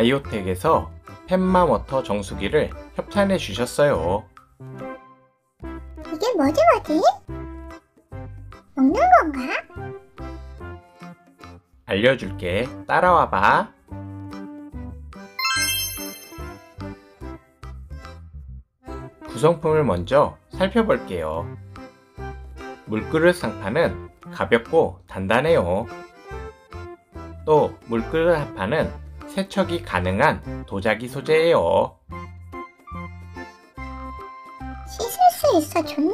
바이오텍에서 펜마워터 정수기를 협찬해 주셨어요. 이게 뭐지 뭐지? 먹는 건가? 알려줄게. 따라와 봐. 구성품을 먼저 살펴볼게요. 물그릇 상판은 가볍고 단단해요. 또 물그릇 합판은 세척이 가능한 도자기 소재예요. 씻을 수 있어 좋네.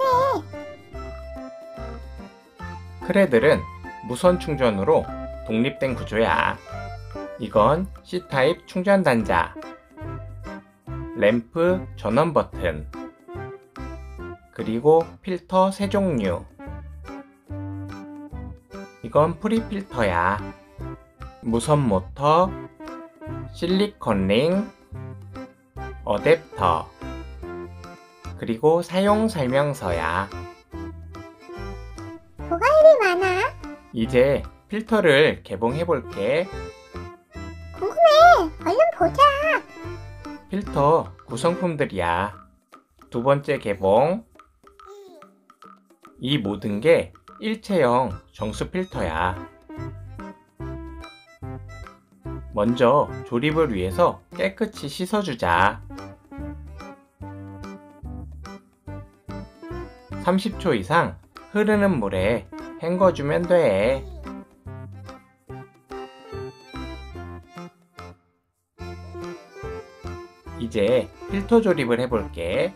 크레들은 무선 충전으로 독립된 구조야. 이건 C타입 충전 단자, 램프 전원 버튼, 그리고 필터 세 종류. 이건 pre 필터야. 무선 모터, 실리콘 링, 어댑터, 그리고 사용 설명서야. 뭐가 이리 많아? 이제 필터를 개봉해 볼게. 궁금해. 얼른 보자. 필터 구성품들이야. 두 번째 개봉. 이 모든 게 일체형 정수 필터야. 먼저 조립을 위해서 깨끗이 씻어주자. 30초 이상 흐르는 물에 헹궈주면 돼. 이제 필터 조립을 해볼게.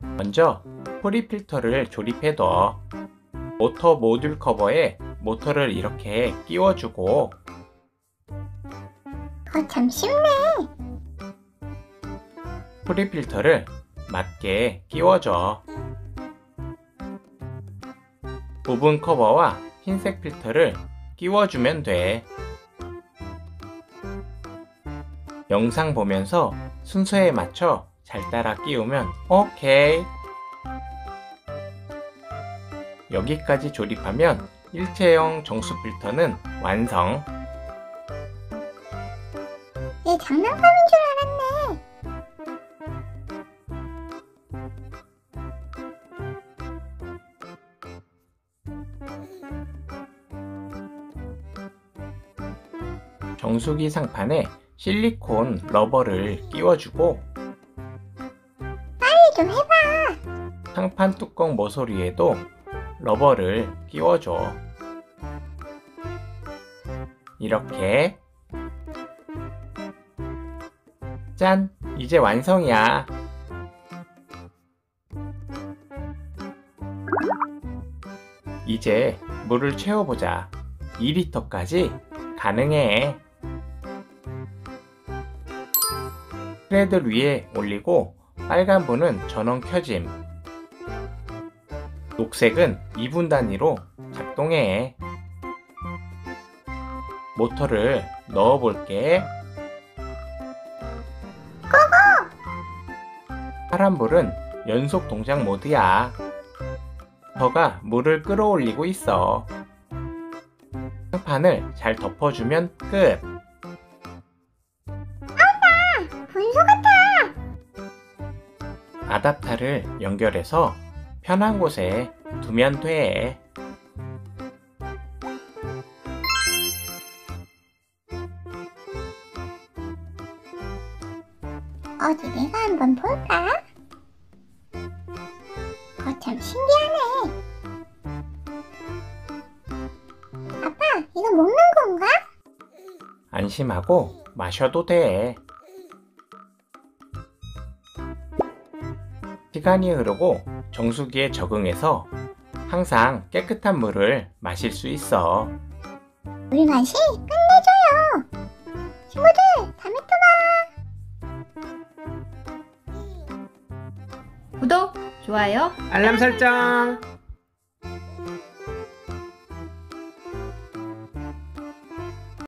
먼저 pre 필터를 조립해 둬. 모터 모듈 커버에 모터를 이렇게 끼워주고 거참 쉽네. pre 필터를 맞게 끼워줘. 부분 커버와 흰색 필터를 끼워주면 돼. 영상 보면서 순서에 맞춰 잘 따라 끼우면 오케이. 여기까지 조립하면 일체형 정수 필터는 완성. 얘 장난감인 줄 알았네. 정수기 상판에 실리콘 rubber를 끼워주고 빨리 좀 해봐. 상판 뚜껑 모서리에도 rubber를 끼워줘. 이렇게 짠! 이제 완성이야. 이제 물을 채워보자. 2리터까지 가능해. 트레드 위에 올리고 빨간 불은 전원 켜짐. 녹색은 2분 단위로 작동해. 모터를 넣어볼게. 파란 불은 연속 동작 모드야. 터가 물을 끌어올리고 있어. 상판을 잘 덮어주면 끝. 분수 같아. 아답타를 연결해서 편한 곳에 두면 돼. 어디 내가 한번 볼까? 거참 신기하네. 아빠, 이거 먹는 건가? 안심하고 마셔도 돼. 시간이 흐르고 정수기에 적응해서 항상 깨끗한 물을 마실 수 있어. 물 맛이 끝내줘요. 친구들, 다음에 또 봐. 구독, 좋아요, 알람 설정!